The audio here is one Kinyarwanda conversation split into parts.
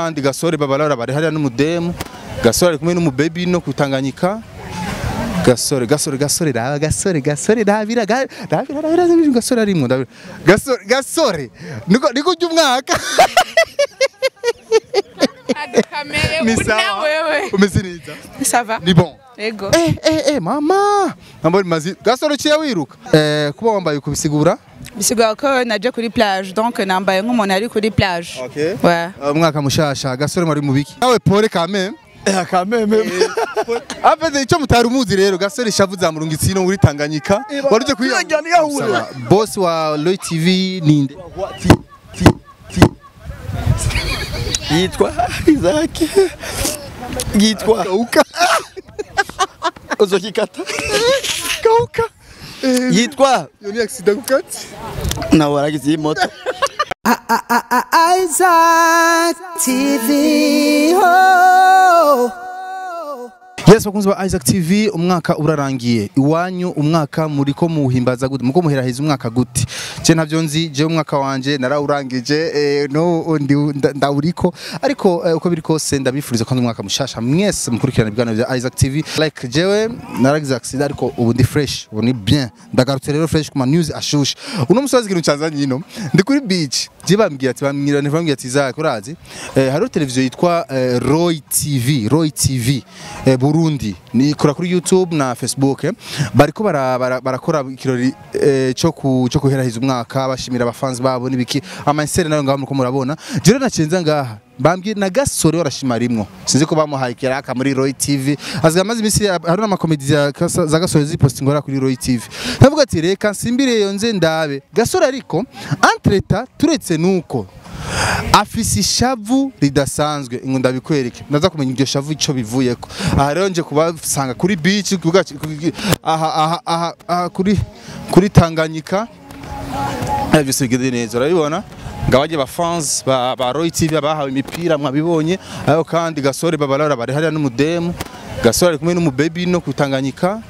kandi gasore babalora bari hariya n'umudemu. Gasore ari kumwe n'umubebi no kutanganyika gasore gasore gasore raba gasore gasore rabira rabira rabira gasore ndabira gasore gasore niko ujya umwaka. ni sawa wewe. umeze neza Ça va? ni bon Ego. eh eh eh mama nambona mazi gasore ciye wiruka eh kuba wambaye kubisigura Bisigura ko naje kuri plage donc nambaye nk'umuntu ari kuri plage. okay Ouais. umwaka mushasha gasore muri mubiki nawe pole kame Eh, kameme. Afeze icyo mutari umuzi rero gasore ishavu za murungi tsino muri Tanganyika waruje kuyi Yajyana yahure. Boss wa Loy TV ninde Ti, ti, ti. Yitwa Isaac. Yitwa Kauka Uzokikata. Kauka Yitwa yo ni accident kukati nawe waragize iyi moto. Isaac TV. Oh. Yes bakunzi ba Isaac TV umwaka urarangiye. Iwanyu umwaka muriko muhimbaza gute? Muko muheraheza umwaka gute? Je ntavyo nzi je umwaka wanje narawurangije eh, no ndi nda- ndawuriko. Ariko eh, uko biri kose ndabifuriza kandi umwaka mushasha. Mwese mukurikirana ibiganiro bya Isaac TV like jewe naragize accident ariko ubu ndi fresh ubu ni bien. Ndagarutse rero fresh kuma news ashushe. Uno musozi ikintu canzanye ino ndi kuri beach. Je bambwiye ati bambwira bambwiye ati Isaac urazi? Eh, hariho televiziyo yitwa eh, Roy TV Roy TV eh, Burundi. Ni ikora kuri YouTube na Facebook. Bariko bara- bara- barakora ikirori eh, cyo cyo kuherahiza umwaka bashimira abafans babo nibiki. Amansere na yo ngaho muko murabona. Jero nacenza ngaha. Bambwiye na gasore warashima rimwo. Sinzi ko bamuhaye kiraka muri Roy TV aziga amazi imisi hari n'amakomedi za gasore ziposting ngora kuri Roy TV ndavuga ati reka nsimbire iyo nze ndabe. Gasore ariko entreta turetse nuko afise ishavu ridasanzwe ngo ndabikwereke. Ndaza kumenya iryo shavu ico bivuyeko. Aha rero nje kubasanga kuri beach ku kibuga ci- ku- ku- aha aha aha kuri kuri Tanganyika. Eh, byose neza urabibona? Ngabajye ba fans ba, Roy TV bahawe imipira mwabibonye. Ayo kandi gasore babalora bari hariya n'umudemu gasore ari kumwe n'umubebi no kutanganyika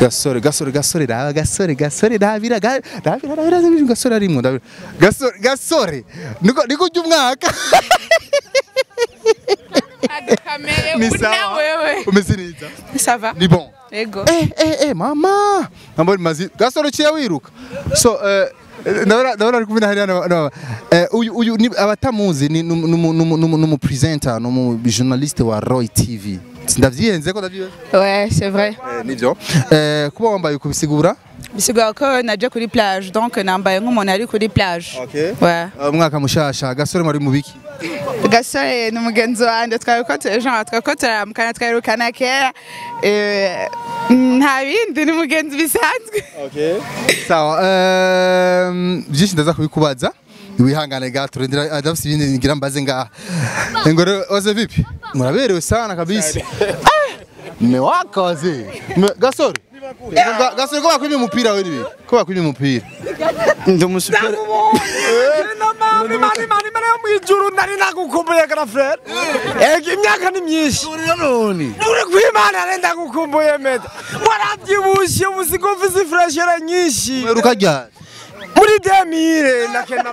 gasore gasore gasore raba gasore gasore rabira rabira rabira gasore arimwo ndabira gasore gasore niko niko ujya umwaka ni sawa umeze neza Ça va? ni bon. Ego. eh eh eh mama nambona mazi gasore ciye wiruka so eh ndabona ari kumwe na hariya uyu uyu ni abatamuzi ni numu presenter numu journaliste wa Roy TV ndavyihenze ko ndavyihenze Ouais, c'est vrai. eh kuba wambaye kubisigura Bisigura? Ko naje kuri plage donc nambaye nk'umuntu ari kuri plage. okay Ouais. umwaka mushasha gasore muri mubiki gasore ni umugenzi wanjye twabiko jean twabiko turamukana twirukana kera nta bindi ni umugenzi bisanzwe sawa ehm, byinshi ndaza kubikubaza wihangane gato ndira adafite ibindi ngira mbaze ngaha. Ngo oze vipi? Muraberewe sana kabisa. Mmewakaze Me- gasore. Ga- gasore ko bakwimye umupira we nibi ko bakwimye umupira Ndi umusuperi. mani mani mani mani yo mwijuru nari nagukumbuye kana frere ega imyaka ni myinshi. None. uri kwimana nari ndagukumbuye meda warabyibushye ubusigo ufise ifureshera nyinshi. Mweruka ryari muri demire nakenda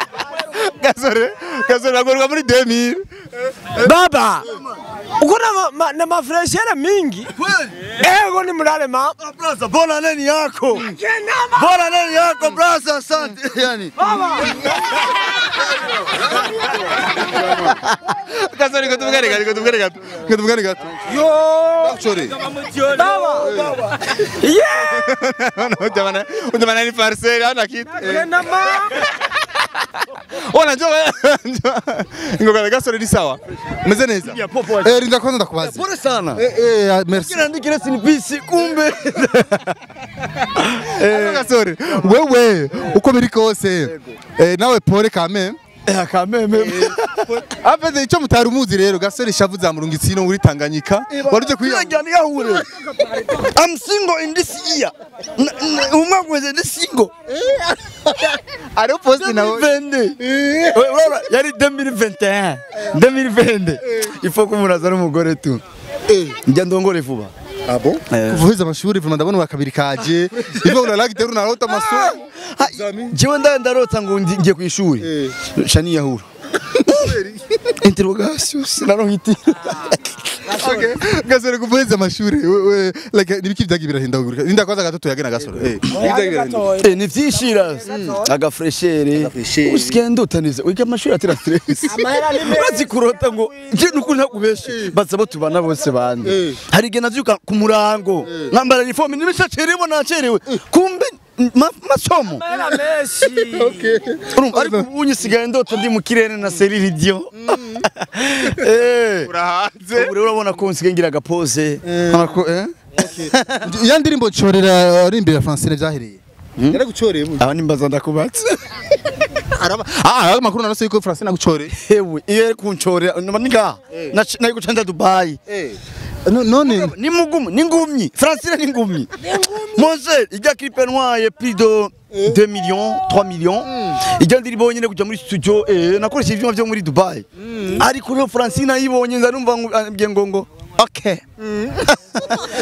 gasore gasore nagorwa muri 2000 baba uko na ma- na mafreshere mingi? Ego ni mlale ma? Brasa bora neni yako. Bora neni yako brasa asante. Yani. gasore ngo tuvugane gato ngo tuvugane gato ngo tuvugane gato yo! Chore baba! Baba! Yeah! Ujamana ujamana ni parcelle ana kitu Ona njoo ngo kana gasore ni sawa. Meze neza eh rinda kwanza ndakubaza Pole sana. eh eh merci. Kila sin PC kumbe. Eh, gasore wewe uko biri kose eh nawe pole kame Eh, kameme. afeze icyo mutari umuzi rero gasore ishavu za murungi tsino muri Tanganyika waruje kuyi Yajyana yahure. I'm single in this year. Umwaka weze ndi single. ari post nawe yari 2021. 2020. Ifo kumuraza n'umugore tu. Njya ndongore vuba. Abo kuvuza amashuri vuma ndabona bakabiri kaje ivo unalagite unarota masomo Jewe nda ndarota ngo ndi- ngiye ku ishuri. Shani yahura. interrogation sinaronkiti. Okay. Gasore kuvuza amashuri like nibiki byagiye birahindagurika ninda kwanza gato tuyagena gasore eh Eh, ni vyishira agafreshere Agafreshere. usigaye ndotaniza wiga amashuri atera stress. Urazi kurota ngo. Je nuko ntakubeshe baza bo tubana bose bande. Hari igihe navyuka ku murango nkambara uniforme nibishacerewe nacerewe kumbe masomo. Ariko ubu nyisigaye ndota ndi mu kirere na eh. Urahanze ubu rero urabona ko nsigaye ngira Urabona ko, eh? ya ndirimbo ncorera ari imbere ya Francine byahereye yaragucoreye mu aba nimbaza ndakubatse. Araba ah amakuru narose yuko Francine agucoreye hewe iyo ari kuncorera naba ni ngaha nari gucanda dubayi eh. No- none ni mugumu ni ngumyi. Francine ni ngumyi. Mose ijya clipe ntwaye plus de 2 millions 3 millions. Ijya ndiribonye nyine kujya muri studio eh nakoresheje ivyuma vyo muri dubayi ariko rero francine ayibonye nza numva ngo ngo ngo okay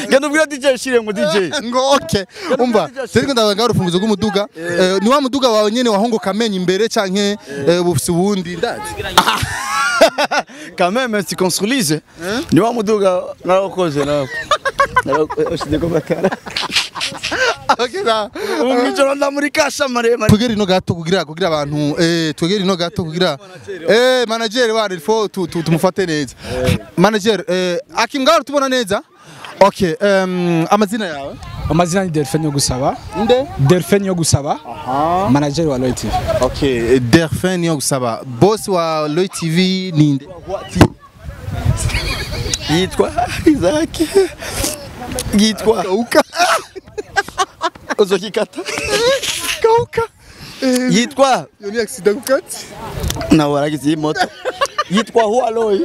ngenda ubwira dj shire ngo dj ngo okay umva seriko ndabaga urufunguzo rw'umuduga Eh, ni wa muduga wawe nyene wahongoka amenya imbere canke eh, bufise ubundi ndazi quand même si construise ni wa muduga narakoze nako. Narakoze ko batara okay na ubu mwijoro nda muri kasha maremare twegere ino gato kugira kugira abantu eh twegere ino gato kugira. Eh manager wa ilfo tu, tu, tumufate neza. Manager eh akimgaro tubona neza? Okay um, amazina yawe? Amazina ni Delphin yo gusaba. Nde? Delphin yo gusaba. Manager wa Loy TV okay eh, Delphin yo gusaba. Boss wa Loy TV ninde yitwa Isaac. Yitwa Kauka. Uzokikata Kauka. Yitwa yo ni accident kukati nawe waragize moto yitwa Huawei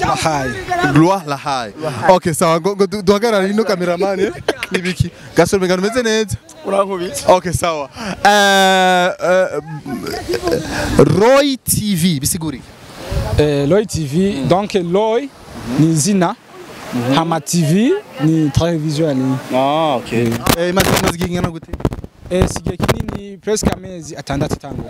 Bahai Gloire la hai okay sawa. Ngo ngo du- duhagarare ino cameraman eh? nibiki gasore mengano meze neza. Urankubise okay sawa. Eh eh, Roy TV bisiguri. Eh, Loy TV donc Loy ni izina Hama TV ni television ni ah okay eh maze gingana gute eh, sigiye kinini presque amezi atandatu tango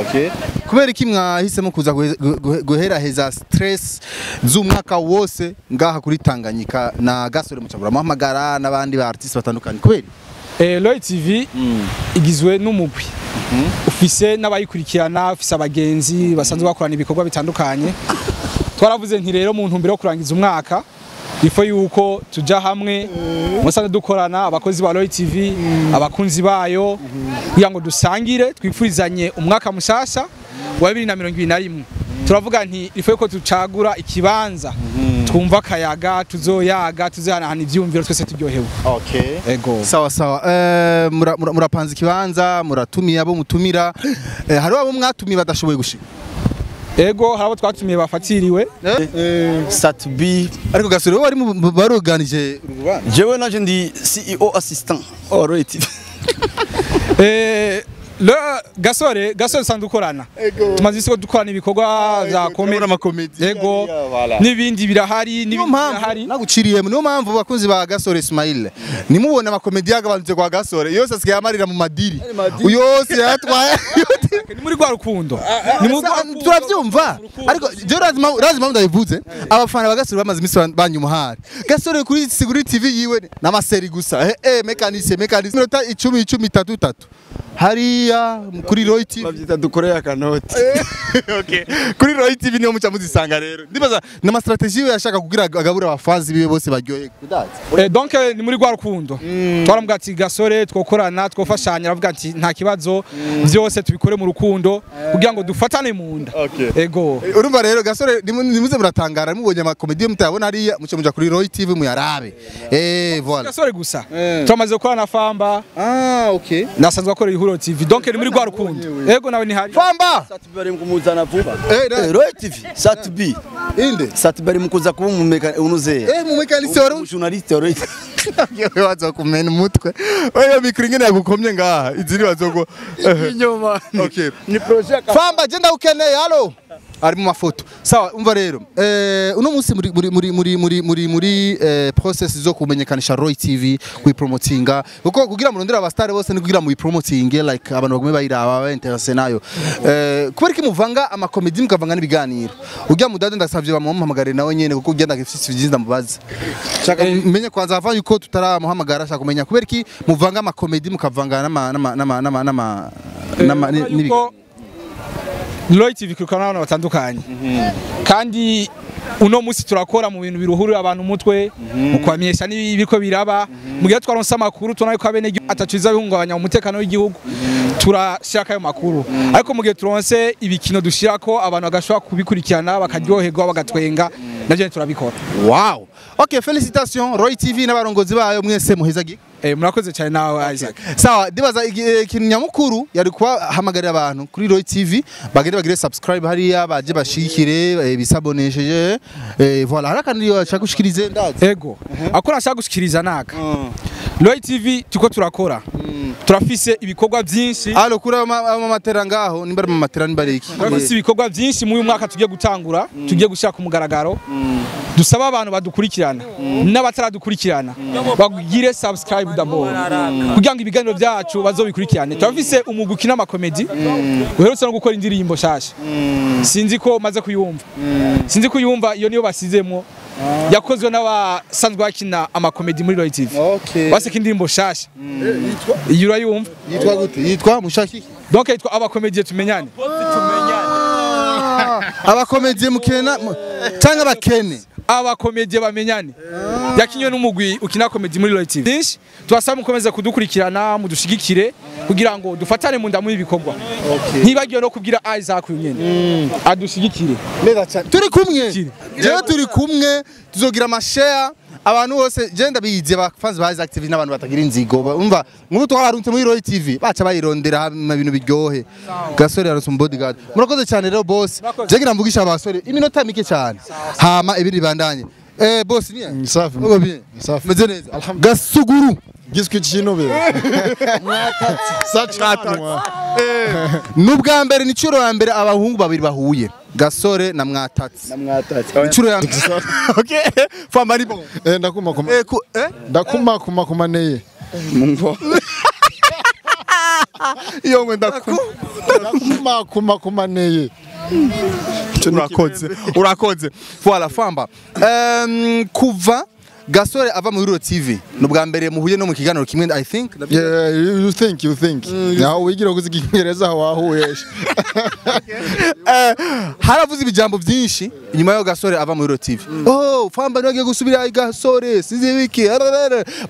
okay kubera iki mwahisemo kuza guhe- guhe- guheraheza stress z'umwaka wose ngaha kuri Tanganyika na gasore mucabura muhamagara n'abandi ba artiste batandukanye kubera eh, Loy TV igizwe n'umugwi. Ufise n'abayikurikirana ufise abagenzi basanzwe bakorana ibikorwa bitandukanye. Twaravuze nti rero mu ntumbero yo kurangiza umwaka ifo yuko tuja hamwe musanzwe dukorana abakozi ba Roy TV abakunzi bayo kugira ngo dusangire twifurizanye umwaka mushasha wa 2021 turavuga nti ifo yuko tucagura ikibanza twumva akayaga tuzoyaga tuzahanahana ivyumviro twese turyohewe. Okay ego. Sawa sawa. Eh, mura- mura- murapanze ikibanza muratumiye abo mutumira. Eh, hariho abo mwatumiye badashoboye gushika. Ego abo twatumiye bafatiriwe. Satbi ariko gasore wowe wari mu- mu- baruganije jewe naje ndi CEO assistant. Huawei TV Eh, gasore gasore dusanzwe dukorana tumaze isi ko dukorana ibikorwa vya komedi amakomedi ego n'ibindi birahari n'ibindi birahari. naguciriyemo niyo mpamvu abakunzi ba gasore Ismail nimubone amakomedi yagabanutse kwa gasore. Yose asigaye amarira mu madiri. Yose yatwaye. Ni muri rwa rukundo ni rwa rukundo. turabyumva. Ariko je urazi impamvu- ndabivuze abafana ba gasore bamaze iminsi ban- banywa umuhari. Gasore kuri siguri tv yiwe n'amaseri gusa. Eh eh mekanise mekanise. Minota icumi icumi itatu itatu. Hariya kuri roy tv bavyita dukoreye kanoti. Okay. kuri roy tv niho muca muzisanga rero. Ndibaza na ma strategie yashaka kugira agabura abafanzi biwe bose baryoye Eh, donc eh, ni muri gwa rukundo twaramubwira ati gasore twokorana twofashanya. Aravuga ati nta kibazo. Byose tubikore mu rukundo kugira ngo dufatane mu nda. Ego. Urumva rero gasore nimu- nimuze muratangara mubonye amakomedi mutayabona hariya muce muja kuri roy tv muyarabe. Eh voilà. Gasore gusa turamaze gukora na famba. Ah okay. Nasanzwe akora ihuro tv donc ni muri rwa rukundo. Ego nawe ni hari famba! Satbi bari kumuzana vuba. Eh, Roy TV Satbi inde. Satbi bari mukuza kuba umumeka unuzeye. Eh Roy yewe waza kumena umutwe oyo mikro ingene yagukomye ngaha. Inyuma. Okay. Ni projet famba je ndawukeneye halo ari mu mafoto. Sawa umva rero. Eh, uno munsi muri muri muri muri muri muri muri eh, process zo kumenyekanisha Roy TV kuyipromotinga. Kuko kugira murondera abastare bose ni kugira mu muyipromotinge like abantu bagume bayiraba ba interesse nayo. Eh, kubera kimuvanga ama comedy mukavanga n'ibiganiro ujya mudade ndasavye bamuhamagare nawe nyene kuko ugenda gifite byinshi ndamubaza chaka menye kwanza hava yuko tutaramuhamagara shaka kumenya. Kubera muvanga comedy mukavanga n'ama n'ama n'ama n'ama n'ama na na na Kuko Roy TV kurikana n'abantu batandukanye. Kandi uno munsi turakora mu bintu biruhurira abantu umutwe mu kubamenyesha n'ibiko biraba. Mu gihe twaronse amakuru tubona ko abene ataciza bihungabanya umutekano w'igihugu. Turashaka ayo makuru. Ariko mu gihe turonse ibikino dushira ko abantu bagashobora kubikurikirana bakaryoherwa bagatwenga navyo turabikora. Wow. Okay, félicitations Roy TV n'abarongozi bayo mwese muhezagi. Eh, murakoze cyane nawe Isaac. Sawa, ndibaza eh, ikintu nyamukuru yari kubahamagarira abantu kuri Roy TV bagende bagire subscribe hariya baje bashikire eh, bisabonesheje eh, voilà. Haraka ndiyo bashaka gushikirize ndazi. ego. Akora ashaka gushikiriza naka Roy TV tuko turakora. Turafise ibikorwa byinshi. Alo kuri ama ama matera ngaho nimba ari mu matera nimba ari iki. turafise ibikorwa byinshi mu mwaka tugiye gutangura tugiye gushaka ku mugaragaro dusaba abantu badukurikirana. N'abataradukurikirana. Bagire subscribe d'abord kugira ngo ibiganiro byacu bazobikurikirane. Turafise umugwi ukina amakomedi? Uherutse no gukora indirimbo shasha sinzi ko maze kuyumva. Sinzi kuyumva iyo niyo basizemo. Yakozwe n'abasanzwe bakina amakomedi muri Roy TV baseka indirimbo shasha iyo urayumva. Yitwa gute? Yitwa mushaki. donc yitwa abakomediye tumenyane. Abakomedie mukena mu- cyangwa abakene. Abakomediye bamenyane. Yakinywe n'umugwi ukina komedi muri Roy TV byinshi tubasaba mukomeze kudukurikirana mudushigikire kugira ngo dufatane mu ndamu y'ibikorwa ntibagiwe no kubwira Isaac uyu nyene. Adushigikire. Neza cyane. Turi kumwe. Jewe turi kumwe tuzogira amashare. Abantu bose je ndabizi abafanzi ba Isaac TV n'abantu batagira inzigo. Umva nk'ubu twararunze muri Roy TV baca bayirondera mu bintu biryohe. Gasore yarose mu bodyguard. Murakoze cyane rero boss. Je ngira mvugisha abasore iminota mike cyane. Hama ibindi bandanye eh boss ni Safi. Uko bien Safi. meze neza. Gasuguru. Giswe kino be. Sacatwa nubwa mbere ni curo ya mbere abahungu babiri bahuye. Gasore na mwatatsi. Curo ya mbere okay. Famba ni bon eh ndakuma kuma. Eh ku eh? Ndakuma kuma kuma neye. Iyo ngo ndaku ndakuma. Kuma kuma neye. Urakoze urakoze. Voilà famba. Um, kuva gasore ava muri Ruro TV nubwa mbere muhuye no mu kiganiro kimwe i think. Yeah you, think you think. Naho wigira kuziga ingereza aho wahuye haravuze ibijambo byinshi inyuma yo gasore ava muri Ruro TV oh famba nagiye gusubira i gasore sinzi wiki.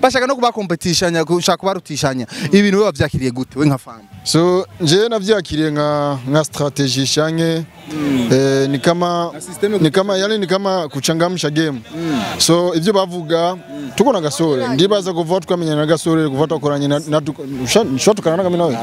Bashaka no kubakompetishanya gushaka kubarutishanya. Ibintu we wavyakiriye gute? We nka famba. So nje navyakiriye nka nka strategy shange eh, ni kama ni kama yani ni kama kuchangamsha game. So ivyo bavuga tuko na gasore. Ndibaza kuva twamenyana na gasore kuva twakoranye na na- usha tukana na nawe?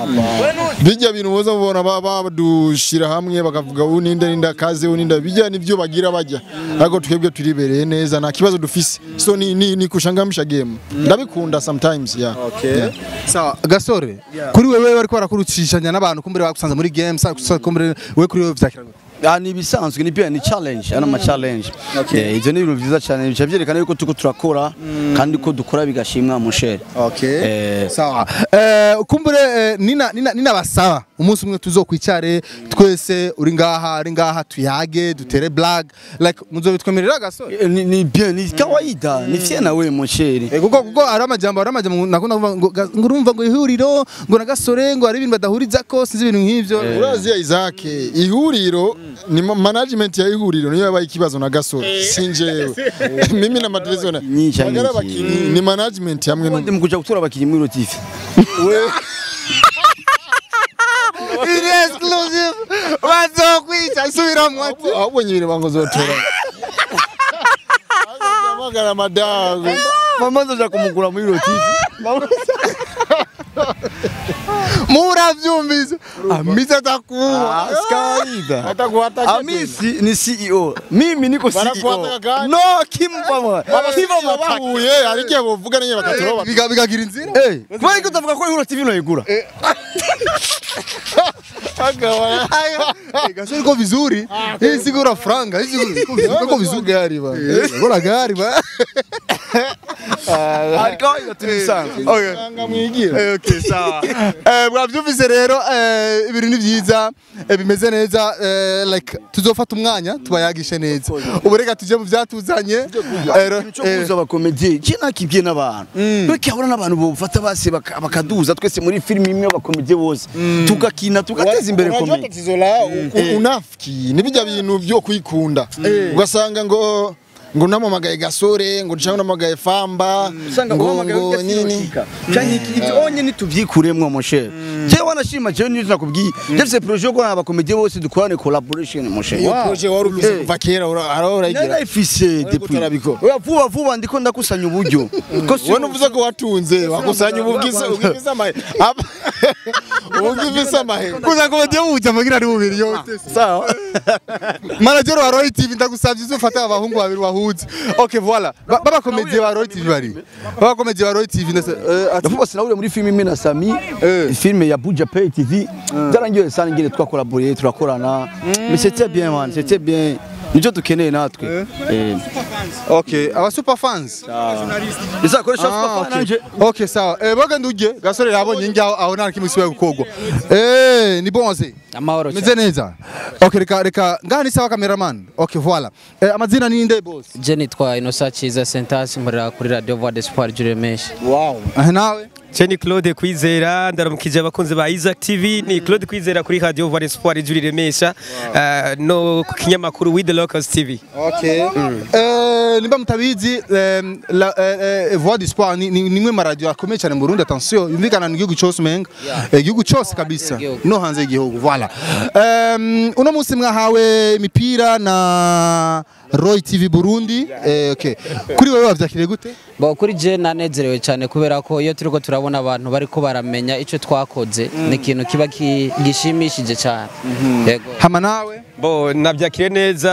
Bijya bintu boza mubona badushira hamwe bakavuga uninde ninda kaze uninde bijya nivyo bagira bajya ariko twebwe turibereye neza nta kibazo dufise. So ni ni, ni kuchangamsha game. Ndabikunda sometimes yeah, yeah. sawa. Gasore kuri wewe bariko barakurutishanya n'abantu kumbere bagusanze muri games kumbere we kuri wewe vyakira gute Ah, ni ibisanzwe ni ni challenge. Ana ma challenge. Eh, ivyo ni ibintu vyiza cyane bica vyerekana yuko tuko turakora kandi ko dukora bigashimwa mushere Okay. Eh, Sawa. Eh kumbure nina nina nina basaba umunsi umwe tuzokwicare twese uri ngaha ari ngaha tuyage dutere blague. Like muzobitwemerera gasore. Ni, ni bien ni kawaida ni fye na we mushere kuko kuko ari amajambo ari amajambo nakunda kuvuga ngo urumva ngo ihuriro ngo na gasore ngo ari ibintu badahuriza ko sinzi ibintu nk'ivyo. urazi ya Isaac ihuriro ni ma- management ya ihuriro niyo yabaye ikibazo na gasore. Sinjewe mimi na madelezona Nyinshi, bagara nyinshi. bakinyi ni management hamwe ndi no mukuja gutora abakinyi muri TV Iri exclusive. Bazokwica subira mwati. ahubwo nyibire bango zotora bagara madago mama nzoja kumugura muri TV Muravyumvise. Amisa takuwa. Ah, si kawaida. Atakuhata Amisi ni CEO mimi niko CEO no kimvama kiva bahuye ariko bovuga nyine bakatoroba Biga bigagira inzira. Eh, kubera ko utavuga ko Hero TV noyigura Eh, gasore iko vizuri hii sigura franga. Hii sigura iko vizuri gari ba bora gari ba ariko tubisanzwe okay mwigira okay sawa Eh, mwabyumvise rero eh, ibintu ni byiza eh, bimeze neza eh, like tuzofata umwanya tubayagishe neza. Ubu reka tujye mu byatuzanye ro- cyo eh, kuza abakomediye kina kibye n'abantu. Bakabura n'abantu bofata base baka- bakaduza twese muri filime imwe abakomediye bose. Tugakina tugateza imbere la u- unafiki ni bijya bintu byo kwikunda. Ugasanga ngo ngo namamagaye gasore ngo cyangwa namamagaye famba ngo ngo nini? Canke iki onye nituvyikuremwo moshe? Jewe wanashima jewe niyo nakubwiye jefise projet yo gukorana abakomediye bose dukorane collaboration moshe. Iyo projet wari ufise Eh. kuva kera ura- ara urayigira narayifise depuis. oya vuba vuba ndiko ndakusanya uburyo. Ko si- wowe nuvuze ko watunze wakusanya ubugise ubwivise amahe. Aba- ubwivise amahe. Kuza ngo bajye buja mugira ari bubiri yote sawa. Manager wa Roy TV ndagusavye uzofata abahungu babiri wahuze okay voilà. Ba- baba komedie ba Roy TV bari baba komedie ba Roy TV ndetse eh, ndavuga sinahuriye muri filime imwe na Sami. Filime ya Buja Pay TV byarangiye sana ngene twakolaboriye turakorana mais c'était bien man. C'était bien nicyo dukeneye natwe Eh. okay aba super fans. Izakoresha Ah, super fans okay sawa. Eh boga nduje gasore yabonye njyaho aho nta kimwe sibaye gukogwa eh ni bonze amahoro meze neza. Okay reka reka ngani sawa cameraman? Okay voilà eh, amazina ni nde boss? Je nitwa inosa ciza sentasi nkorera kuri radio voix d'espoir juremesha wow nawe Je ni Claude Kwizera ndaramukije abakunzi ba Isaac TV ni Claude Kwizera kuri Radio Voix Espoir ijuri remesha. Eh, no ku kinyamakuru with the locals TV Okay. Eh, nimba mutabizi em, la eh, eh, Voix d'Espoir ni ni- ma radio akomeye cyane mu Burundi attention. Yumvikana mu gihugu cyose umenga Eh, igihugu cyose kabisa. No hanze igihugu voilà. Em, uno munsi mwahawe imipira na Roy TV Burundi. Eh, okay kuri wewe wavyakire gute kuri je nanezerewe cyane kubera ko iyo turiko turabona abantu bariko baramenya ico twakoze ni ikintu kiba ki- gishimishije cyane. Yego. Hama nawe? Bo nabyakire neza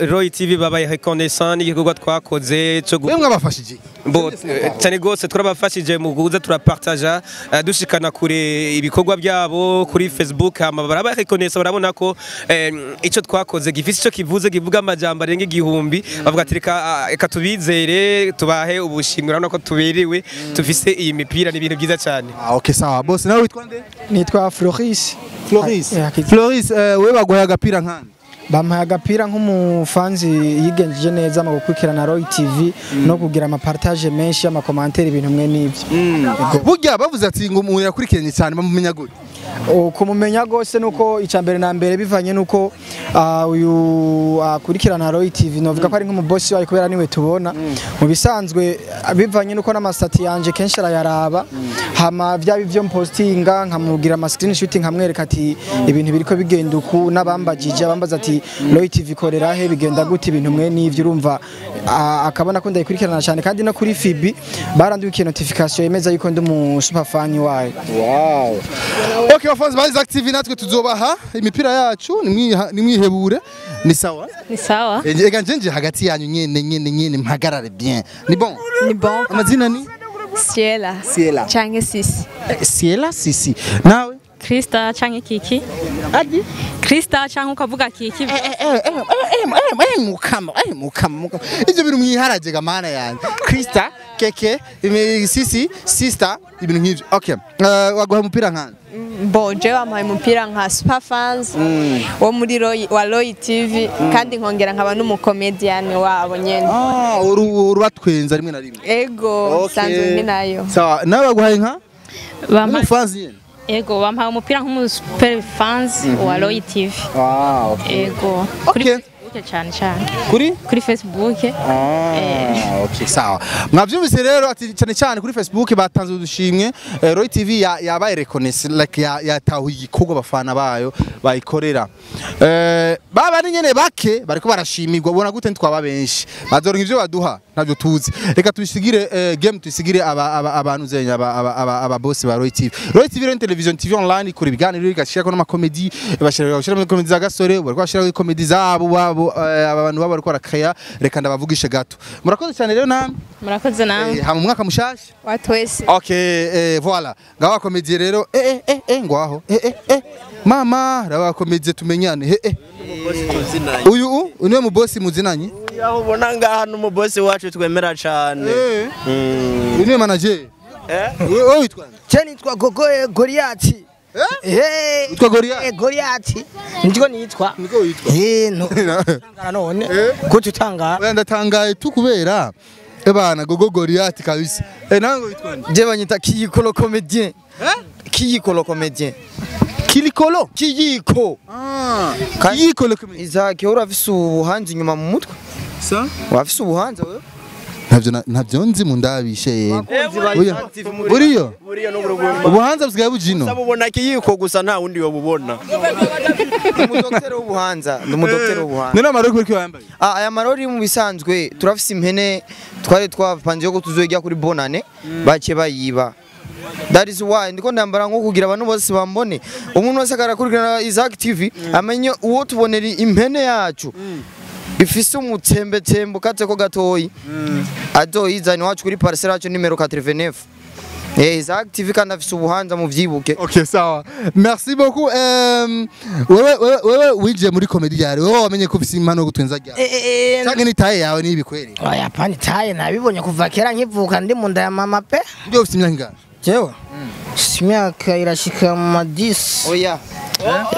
Roy TV babaye reconnaissant n'igikorwa twakoze cyo gu- wewe mwabafashije. Bo cyane gose turabafashije mu kuza turapartaja eh, dushikana kure ibikorwa byabo kuri Facebook hama baraba reconnaissant barabona ko eh, ico twakoze gifise ico kivuze kivuga amajambo arenga igihumbi bavuga ati reka ah, reka tubizere tubahe ubushimwe. Urabona ko tuberewe tufise iyi mipira ni ibintu byiza cyane. Ah okay sawa boss nawe witwa nde? Nitwa Floris. Floris. Akitwa- Floris eh, wewe baguhaye agapira nkani? Bampaye agapira nk'umufanzi yigenjeje neza mu gukurikirana Roy TV no kugira amapartage menshi y'amakomantere ibintu mwe n'ibyo. Burya bavuze ati ngo umuntu yakurikiranye cyane bamumenya gute? O, kumumenya rwose nuko icya mbere na mbere bivanye nuko ah, uyu akurikirana Roy TV novuga ko ari nk'umubosi wayo kubera ni we tubona. Mu bisanzwe ah, bivanye nuko n'amasati yanje kenshi arayaraba. Hama byaba ibyo mpostinga nkamugira ama screenshot nkamwereka ati ibintu biriko bigenda uku? N'abambagije abambaza ati Roy TV korera he? Bigenda gute? Ibintu mwe n'ivyo urumva? Ah, akabona ko ndayikurikirana cyane kandi no kuri Fibi barandukiye notification yemeza yuko ndi umu super fan wayo Okay bafanzi ba Isaac TV natwe tuzobaha. Imipira yacu nimwihebure ni sawa? Ni sawa. Eh, ega njenje hagati yanyu nyene nyene nyene mpagarare bien. Ni bon? Ni bon. amazina ni? Siela. Siela. Canke Sisi. Eh, Ciela Sisi. Nawe Krista canke Kiki. Adi. Krista canke ukavuga Kiki. mukama eh, mukama mukama ivyo bintu mwiharaje gamana yanje. Krista keke ime- Sisi sister ibintu nk'ivyo okay Eh, waguha umupira nkana Bo je wampaye umupira nka Superfans wo muri Roy wa Roy TV kandi nkongera nkaba n'umukomedian wabo nyene. ah uru urubatwenza rimwe na rimwe Ego Okay. sanzwe ndi nayo. sawa nawe waguhaye nka Bampaye umufanzi nyene Ego bampaye umupira nk'umu super fans wa Roy TV. ah okay Ego. Okay. Cyane cyane. kuri Kuri Facebook. Ah, okay, sawa mwavyumvise rero ati cyane cyane kuri Facebook batanze udushimwe eh, Roy TV ya- yabaye reconnaissance like ya- yatahuye igikorwa abafana bayo bayikorera eh, baba ni nyene bake bariko barashimirwa ubona gute ntitwaba benshi bazoronka ivyo baduha ntabyo tuzi. Reka tubisigire eh, game tubisigire aba- aba- abantu zenya aba- boss ba Roy TV Roy TV ni television TV online ikora ibiganiro igashirako n'amakomedi bashira muri komedi za gasore bariko bashira komedi zabo babo eh, aba bantu babo bariko barakaya reka ndabavugishe gato. Murakoze cyane rero namwe Murakoze namwe. Eh, hama umwaka mushasha? Watwese. okay eh, voilà. Ngaho komedi rero eh eh, eh ngwaho. Eh eh eh. Mama rabakomeze tumenyane he eh. uyu ni we mubosi muzinanye aho ubona ngaha n'umubosi wacu twemera cyane uyu ni we manager wowe witwa nde? Je nitwa Gogo Goliath. Eh? Witwa Goliath? Goliath. Nitwa nitwa. niko witwa Eh no. Tangara none. Gute utangara? Oya, ndatangaye tu kubera ebana gogo Goliath kabisa eh nawe ngo witwa nde? Je banyita Kiyikolo comedien. Kiyikolo comedien. Kilikolo Kiyiko. ah. Kiyikolo comedien. Izaki urafise ubuhanzi inyuma mu mutwe? sa? Wafise ubuhanzi wewe? ntabyo nzi mu ndabishe. Buriyo ubuhanza bwawe bujino. Bubona kiyiko gusa nta wundi wabubona. Umudokteri w'ubuhanza, ndi umudokteri w'ubuhanza. none amarori kuri kiyo yambaye? Ah, aya marori mu bisanzwe. Turafise impene twari twapanze ko tuzojya kuri bonane bake bayiba. That is why ndiko ndambara nko kugira abantu bose bambone. Umuntu wese akarakurikirana Isaac TV amenye uwo tubonera impene yacu. Ifise umutsembetembe ukatse ko gatoyi. Azoyizana iwacu kuri parcelle yacu nimero 89 Eh, Isaac TV kandi afise ubuhanza mu vyibuke. Ok sawa. Merci beaucoup. Um, wewe wewe wewe wije muri comedy yari. Wewe wamenye ko ufise impano yo gutwenza ryari? Canke ni taye yawe ni ibikwere Oya pani taye nabibonye kuva kera nkivuka ndi mu nda ya mama pe. ndio ufise imyaka Jewe. Imyaka irashika mu ma 10. Oya.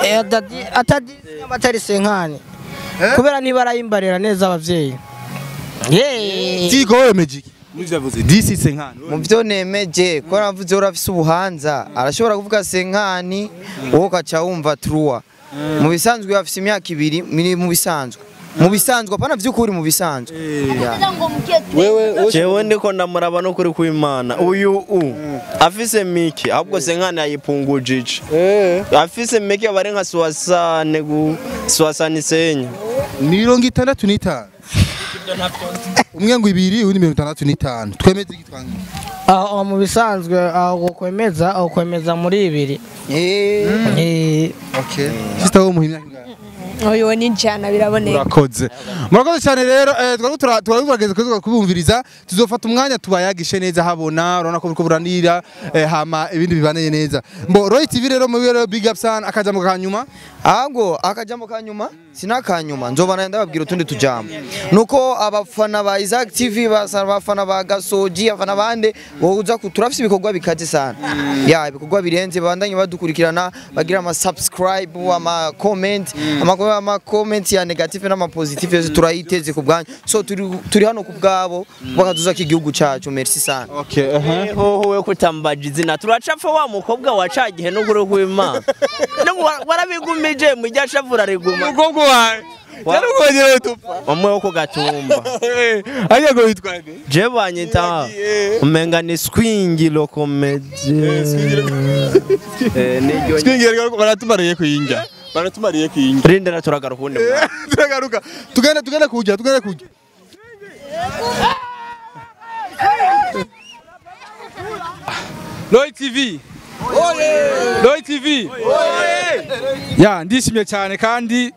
Eh atadi atadi abatari senkani. Kubera niba arayimbarira neza abavyeyi. Yeee. Yavuze disi senkani mu byo nemeje ko navuze urafise ubuhanza arashobora kuvuga senkani wowe ukaca wumva truwa mu bisanzwe afise imyaka ibiri mu bisanzwe mu bisanzwe apana vy'ukuri mu bisanzwe. Yeah. jewe ndiko ndamuraba no kuri kwimana. Uyu u. Afise miki ahubwo se nkana yipungujije afise miki abari nka suwasane gu suwasane senya mirongo itandatu n'itanu. Umwe ngo ibiri undi mirongo itandatu n'itanu. Twemeze igitwangi Aho mu bisanzwe aho kwemeza aho kwemeza muri ibiri. Eh. okay sister wo muhimya uyu ni njyana biraboneka. Urakoze. Murakoze cyane rero eh, twari tura- twari turageze kuza kubumviriza tuzofata umwanya tubayagishe neza habona urabona ko buranira eh, hama ibindi bibaneye neza. Mbo Roy TV rero mu rero big up sana akajambo ka nyuma? Ahubwo akajambo ka nyuma? Sinakanyuma nzobana ndababwira utundi tujambo. Nuko abafana ba Isaac TV abafana ba Gasoji abafana bande boza ku turafise ibikorwa bikaze sana. Ya ibikorwa birenze bandanye badukurikirana bagira ama subscribe ama comment ama comment ya negative n'ama positive yose turayiteze ku bwanyu. So turi hano ku bwabo bakaduza igihugu cacu. Merci sana. Okay uh hoho we kutambaje izina turacapfa wa mukobwa wacagihe n'uguru rw'imana warabigumije mu rya shavura riguma. Wawe yarugonyere utupa umwe wo kugatumba ajya go bitwa witwande je banyita umenga ni swingilo comedy eh niryo twingere baratumariye kuyinja baratumariye kuyinja rindira turagaruka ubundi mwaka. turagaruka tugenda tugenda kujya tugenda kujya Roy TV Roy TV ya ndishimye cyane kandi eh,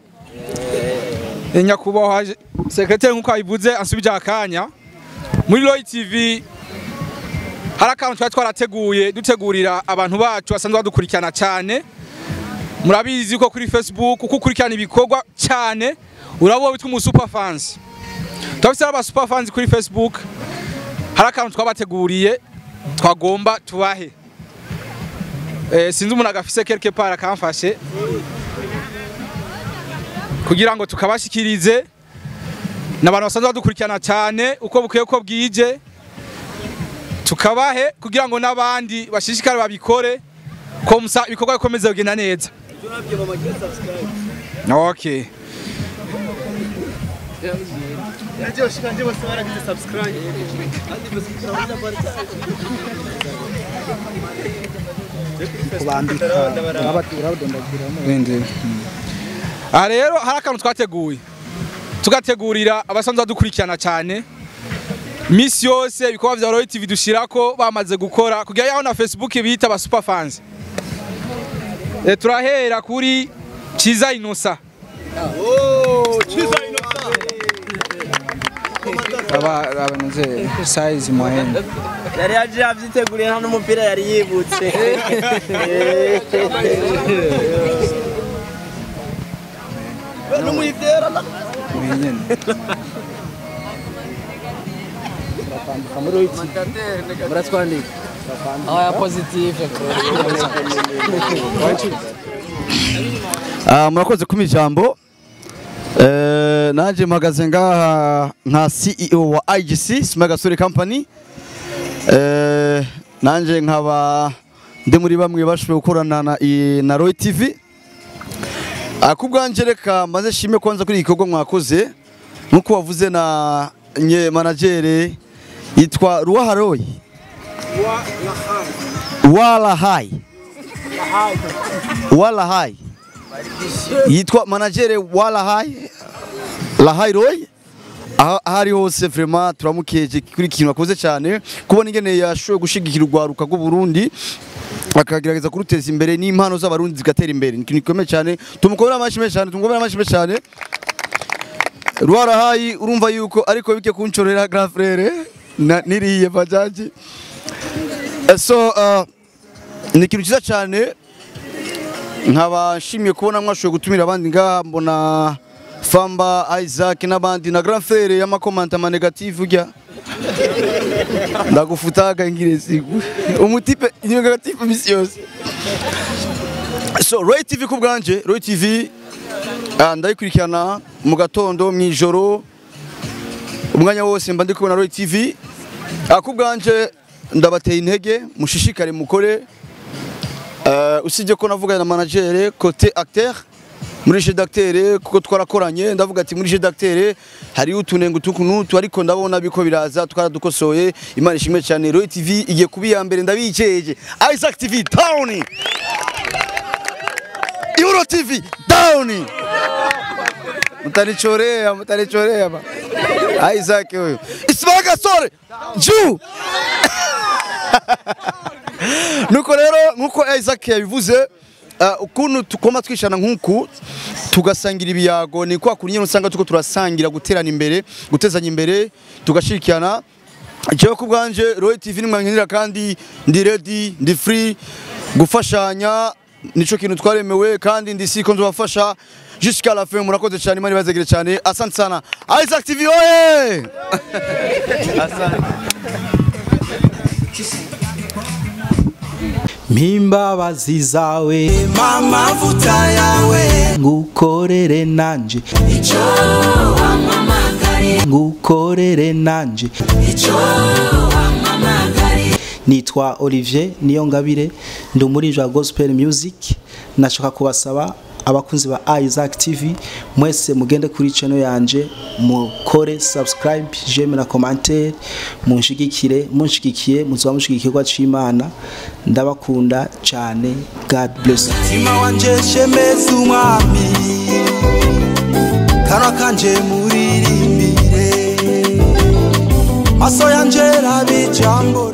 nyakubahwa je- sekretari nk'uko abivuze ansubije akanya muri Roy TV hari akantu twari twarateguye dutegurira abantu bacu basanzwe badukurikirana cyane. Murabizi ko kuri Facebook uko ukurikirana ibikorwa cyane urabo witwa umu super fans. Turafise aba super fans kuri Facebook hari akantu twabateguriye twagomba tubahe. Eh, sinzi umuntu agafise quelque part akamfashe. Kugira ngo tukabashikirize n'abantu basanzwe badukurikirana cyane uko bukwiye ko bwije. Tukabahe kugira ngo n'abandi bashishikare babikore ko musa ibikorwa bikomeza kugenda neza. Okay Bindi. Aha rero hari akantu twateguye tugategurira abasanzwe badukurikirana cyane misi yose ibikorwa bya Royal TV dushirako bamaze gukora kugira yaho na Facebook bita aba super fans. E, turahera kuri Chiza Inosa. Aba abanze size moyenne yari yaje yavyiteguriye nta n'umupira yari yibutse. muratwandika oya positive Ah, murakoze kuma ijambo Eh, nanjye mpagaze ngaha nka CEO wa IGC Smart Gasore Company. Eh, nanjye nkaba ndi muri bamwe bashoboye gukorana na, Roy TV ku bwanjye reka maze shime kwanza kuri iki mwakoze. Nk'uko wavuze na nye managere yitwa Ruwaha Roy Wala Hai yitwa managere wa Lahai Lahai Roy aho ari hose vraiment turamukeje kuri ikintu akoze cyane kubona ingene yashoboye gushigikira urwaruka rw'u Burundi akagerageza kuruteza imbere n'impano z'abarundi zigatera imbere. Ni ikintu gikomeye cyane. Tumukomera amashyi menshi cyane tumukomera amashyi menshi cyane. Rwarahayi urumva yuko ariko bike kuncorera grand frère na- niriye bajaji Eh, so uh, ni ikintu cyiza cyane. Nkaba nshimiye kubona mwashoboye gutumira abandi ngaha mbona Famba Isaac n'abandi na frère y'amakomanta ama negative ujya ndagufutaga ingire sigu umutipe negative misi yose. So Roy TV ku bwanje Roy TV ah, ndayikurikirana mu gatondo mu ijoro. Umwanya wose mba ndi kubona Roy TV ah, ku bwanje ndabateye intege mushishikare mukore. Uh, usibye ko navuga na manager côté acteur. Muri jeu d'acteur kuko twarakoranye ndavuga ati muri jeu d'acteur hari utunengo tukunutu ariko ndabona biko biraza twaradukosoye. Imana ishimwe cyane Roy TV igiye kubi ya mbere ndabiceje Isaac TV down. Euro TV down. Mutanichorea mutanichorea ba. Isaac huyo Ismaga sore juu nuko rero nk'uko Isaac yabivuze ukuntu tukoma twishana nkuku tugasangira ibiyago ni kwa kuri nyine usanga tuko turasangira guterana imbere gutezanya imbere tugashirikirana. Jewe ku bwanje Roy TV nimwankenera kandi ndi ready ndi free gufashanya nico kintu twaremewe kandi ndi siko nzobafasha. Jusqu'à la fin murakoze cyane imana ibazegere cyane. Asante sana. Isaac TV oye! Asante. Mpimbabazi zawe. Amavuta yawe. Ngukorere nanje. Icyo wamamagariye ngukorere nanje. Icyo wamamagariye nitwa Olivier Niyongabire ndi muri Gospel Music. Nashaka kubasaba abakunzi ba Isaac TV mwese mugende kuri channel yanje mukore subscribe j'aime na commentaire munshigikire munshigikiye muzoba mushigikirwa c'Imana. Ndabakunda cyane God bless mutima wanje shemeza umwami kanwa kanje muririmbire. Maso yanje rabe ijambo